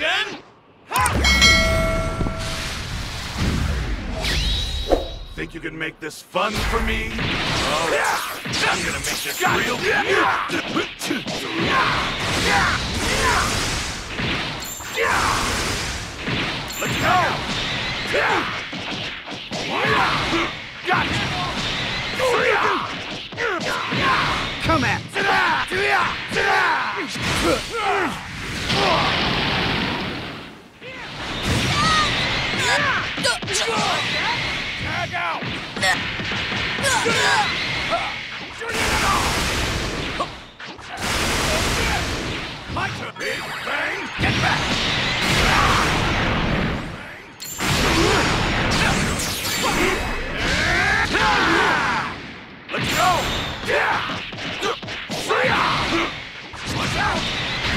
Shen! Think you can make this fun for me? Oh, I'm gonna make this real. Let's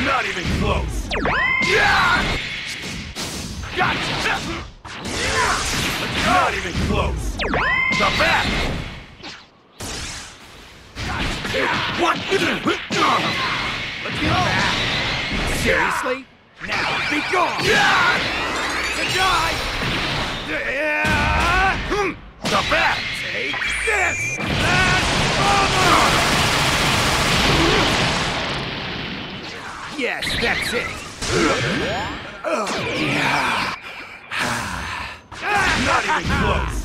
Not even close! Yeah! Gotcha! Not even close! The back! What? Let's go! Seriously? Now, be gone! To die! Hmm. Yes, that's it. Not even close!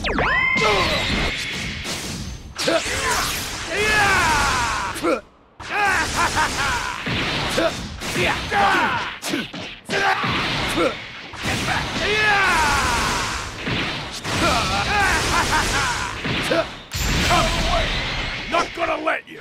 Not gonna let you!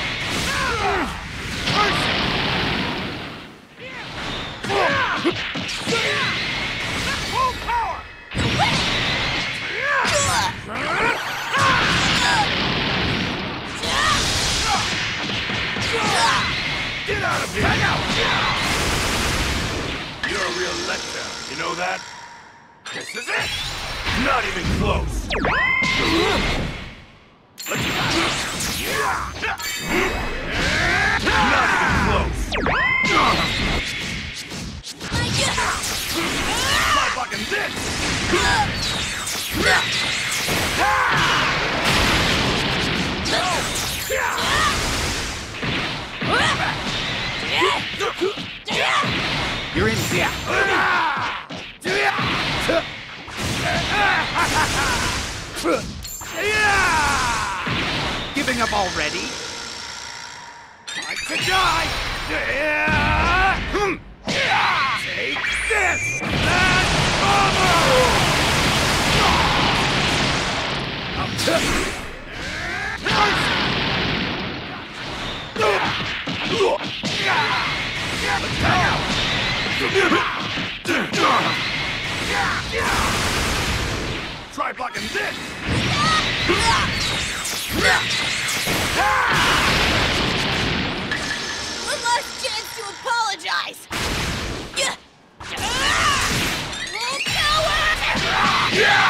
out of here! Hang out! You're a real letdown, you know that? This is it! Not even close! Let's Not even close! My fucking this! You're in there. Giving up already? Time to die! Take this! And Try blocking this! One last chance to apologize. Full ah! power!